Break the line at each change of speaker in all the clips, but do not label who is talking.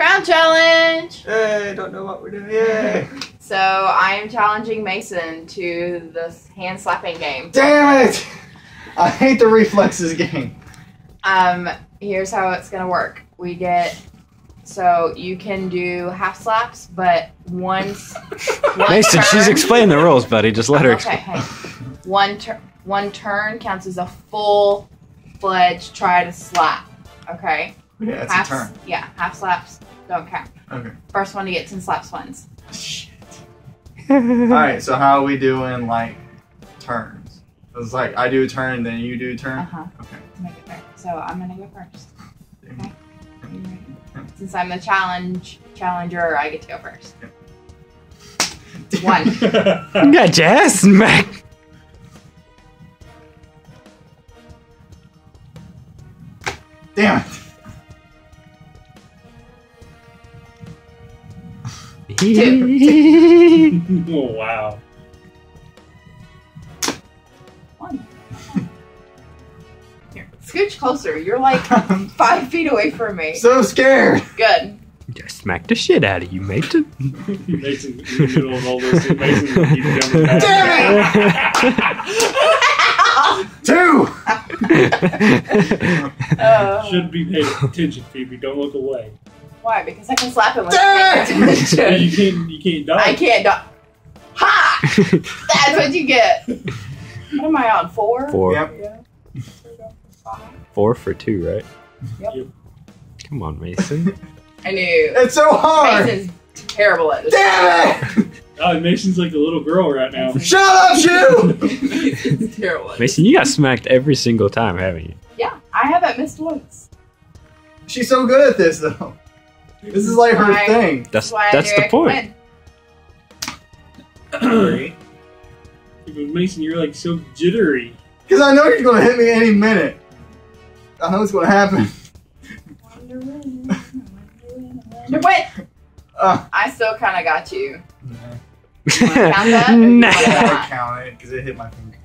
Crown challenge.
Hey, don't know what we're doing. Yay!
So I am challenging Mason to the hand slapping game.
Damn it! I hate the reflexes game.
Um, here's how it's gonna work. We get so you can do half slaps, but once one
Mason, she's
turn-
explaining the rules, buddy. Just let her
Okay,
explain.
hey. One turn one turn counts as a full fledged try to slap. Okay?
Yeah, it's
half,
a turn.
Yeah, half slaps don't count.
Okay.
First one to get ten slaps wins.
Shit. Alright, so how are we doing like turns? It's like I do a turn, then you do a turn.
Uh huh.
Okay.
Make it fair. So I'm gonna go first. Okay. Are you ready? Since I'm the challenge challenger, I get to go first. One.
You got your ass.
Damn it!
oh wow.
One. Here, scooch closer. You're like five feet away from me.
So scared.
Good.
I smacked the shit out of you, Mason.
Mason, in the middle of all this, Mason keeps jumping back.
Two.
Uh,
Should be paying attention, Phoebe. Don't look away.
Why? Because I can slap him with
Damn
my
it!
You can't. You can't die.
I can't. Do- ha! That's what you get. What am I on? Four.
Four,
Yep.
Yeah. Five.
four for two, right?
Yep.
Yep.
Come on, Mason.
I knew.
It's so hard.
Mason's terrible at this.
Damn it!
Oh, Mason's like a little girl right now.
Shut up, you!
Mason's terrible.
Mason, you got smacked every single time, haven't you?
Yeah, I haven't missed once.
She's so good at this though. This is like her
Why?
thing.
That's
That's why
that's the
I
point.
win.
Because Mason, you're like so jittery.
Because I know you're gonna hit me any minute. I know it's gonna happen.
Wait,
Uh,
I still kind of got you.
nah.
count that? Or do you
Nah.
wanna
I count it because it hit my finger.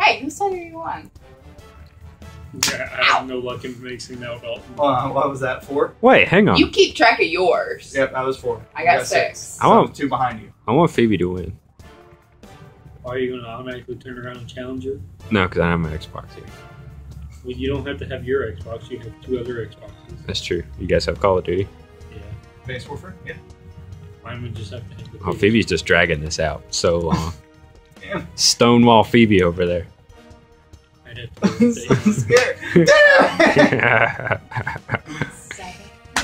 Hey, who said you won?
Yeah, I have no luck in Mason now at.
Uh, what was that? Four?
Wait, hang on.
You keep track of yours.
Yep, I was four.
I
You
got six.
I want-
two behind you.
I want Phoebe to win.
Are you going to automatically turn around and challenge her?
No, because I have my Xbox here.
Well, you don't have to have your Xbox. You have two other Xboxes.
That's true. You guys have Call of Duty.
Yeah.
Base Warfare? Yeah.
Mine would just have to have
Oh, Phoebe's just dragging this out so long.
Damn.
Stonewall Phoebe over there.
I'd have to
I'm so scared. Damn it!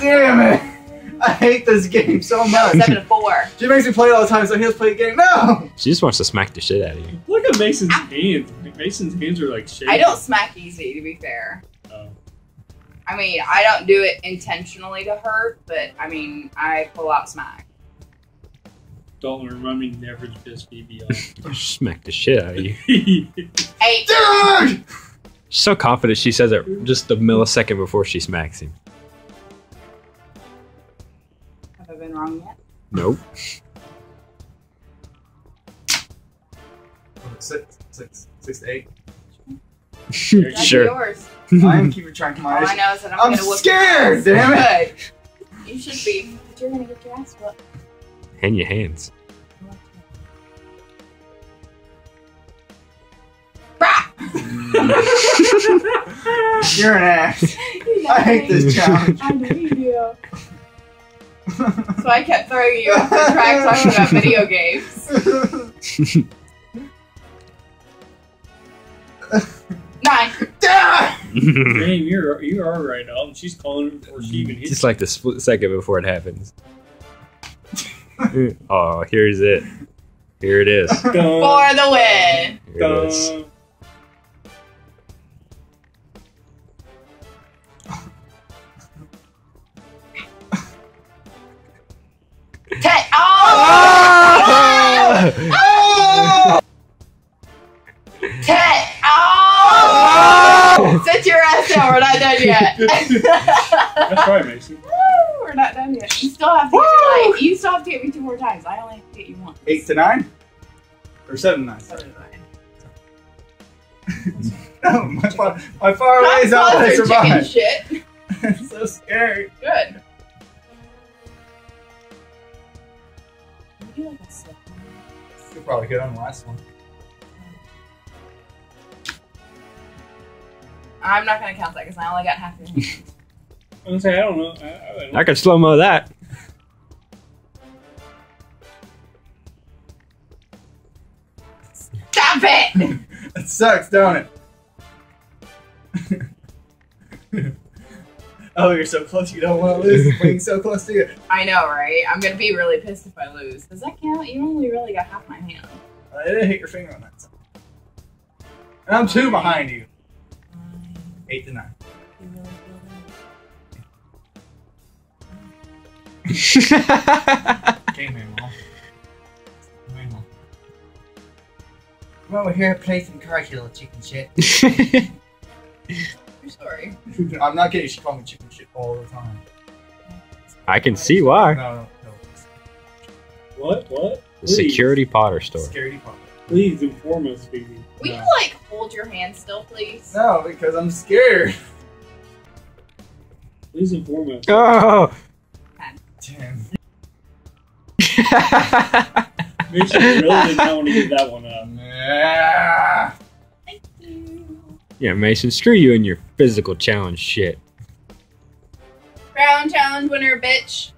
Damn it! I hate this game so much.
seven to four.
She makes me play all the time, so he has to play the game. No!
she just wants to smack the shit out of you.
Look at Mason's hands. Mason's hands are like shaking.
I don't smack easy, to be fair.
Oh.
I mean, I don't do it intentionally to hurt, but I mean, I pull out smack.
Don't remind me never to piss Phoebe off.
Smack the shit out of you.
Eight.
Dude!
She's so confident she says it just a millisecond before she smacks him.
Have I been wrong yet?
Nope.
Oh, six, six, six to eight.
That's
sure.
I am keeping track of
All I know is that I'm,
I'm
gonna whoop
scared, damn
ass. Good. You should be, but you're gonna get your ass whooped.
Hand your hands.
You're an ass. You I hate this challenge.
I know you do. So I kept throwing you off the track talking about video games. Nine.
Damn it!
Man, you're you are right on. She's calling her before she even hits.
just like the split second before it happens. oh, here's it. Here it is.
Dun,
For the win.
Here it is.
Oh!
Oh!
Ten. Oh! Sit your ass down. We're not done yet.
That's right, Mason.
Woo, We're not done yet. You still have to get
Woo!
like, you still have to get me two more times. I only have to get you once.
Eight to nine? Or seven to nine?
So did I.
No, my far, my far away is
Not
how I
sponsored chicken
survive.
shit.
it's so scary.
Good.
You probably could on the last one.
I'm not gonna count that because I only got half your hand.
I say I don't know. I, I don't
I could slow mo that.
Stop it!
It sucks, don't it? Oh, you're so close. You don't want to lose. Being so close to you.
I know, right? I'm gonna be really pissed if I lose. Does that count? You only really got half my hand.
I didn't hit your finger on that. side. And I'm two behind you. Eight to nine. Came here, mom. Come here.
Come over here and play some cards, you little chicken shit.
You're sorry.
I'm not kidding. She called me chicken shit all the time.
I can see why.
No, no, no.
What? What?
The security Potter store.
Security Potter.
Please inform us, Phoebe.
Will you like hold your hand still, please?
No, because I'm scared.
Please inform us.
Oh!
Ten.
Mason really did not want to give that one up.
Nah.
Thank you.
yeah, Mason, screw you and your physical challenge shit.
Crown challenge winner, bitch.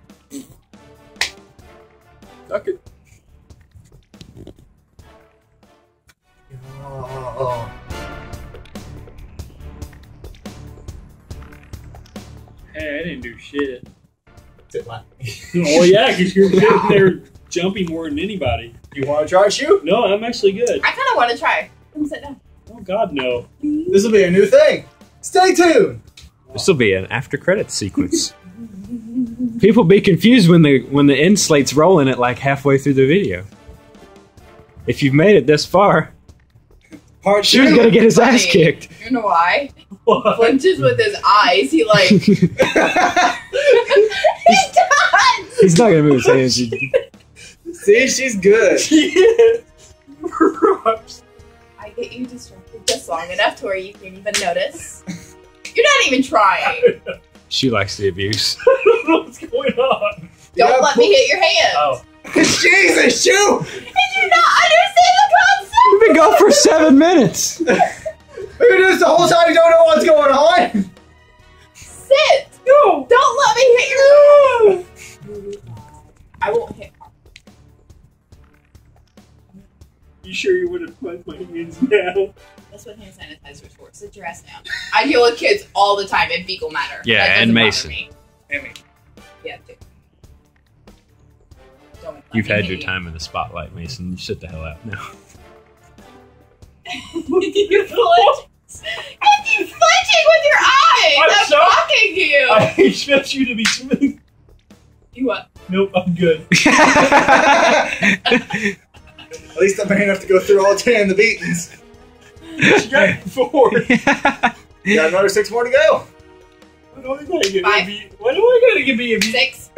Suck it.
Oh,
Hey, I didn't do shit.
Sit like.
oh yeah, because you're sitting there jumping more than anybody.
You want to try shoot?
No, I'm actually good.
I kind of want to try. Come sit down.
Oh God, no.
This will be a new thing. Stay tuned.
This will be an after credits sequence. People be confused when the when the end slate's rolling at like halfway through the video. If you've made it this far,
Part
Shoot's
two.
gonna get his ass kicked.
You know why?
What?
Flinches with his eyes. He like. he does.
He's not gonna move his hands.
See, she's good.
I get you distracted just long enough to where you can't even notice. You're not even trying.
She likes the abuse.
What's going on?
Don't
Yeah,
let me hit your hand.
Oh,
Jesus, shoot!
Did you not understand the concept?
We've been going for seven minutes.
We've been doing this the whole time. You don't know what's going on.
Sit. No. Don't let me hit your hand. I won't hit.
you sure you would have put my hands now?
That's what hand sanitizer is for. Sit your ass down. I deal with kids all the time in fecal matter.
Yeah,
That
and
doesn't bother
Mason.
me.
Emmy.
Yeah, too. Don't
You've had
hit
your time in the spotlight, Mason. You sit the hell out now.
you flinch. You flinching with your eyes.
I'm
I'm,
so-
talking you.
I expect you to be smooth.
you what?
Nope, I'm good.
At least I'm man enough to go through all ten of the beatings.
You got four.
You got another six more to go.
Why do I gotta give
Five.
me? Why do I gotta give me a
Six,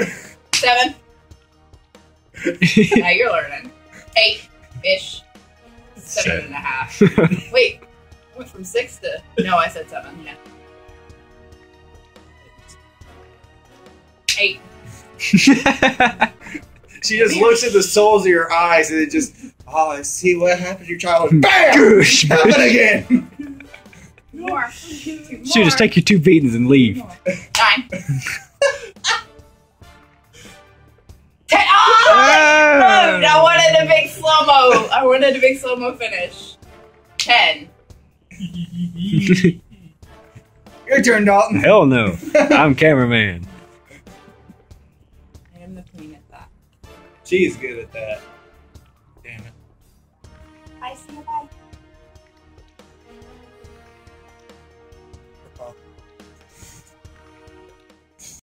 seven. now you're learning. Eight ish. Seven
Seven.
and a half. Wait, I went from six to. No, I said seven. Yeah. Eight.
She just looks at the soles of your eyes and it just, oh, I see what happened to your childhood. Bam!
Goosh,
Happen again.
More. Two.
Shoot, just take your two beatings and leave.
Nine. Ten. Oh,
Ah!
I wanted a big slow mo. I wanted a big slow mo finish. Ten.
Your turn, Dalton.
Hell no. I'm cameraman.
She's good at that.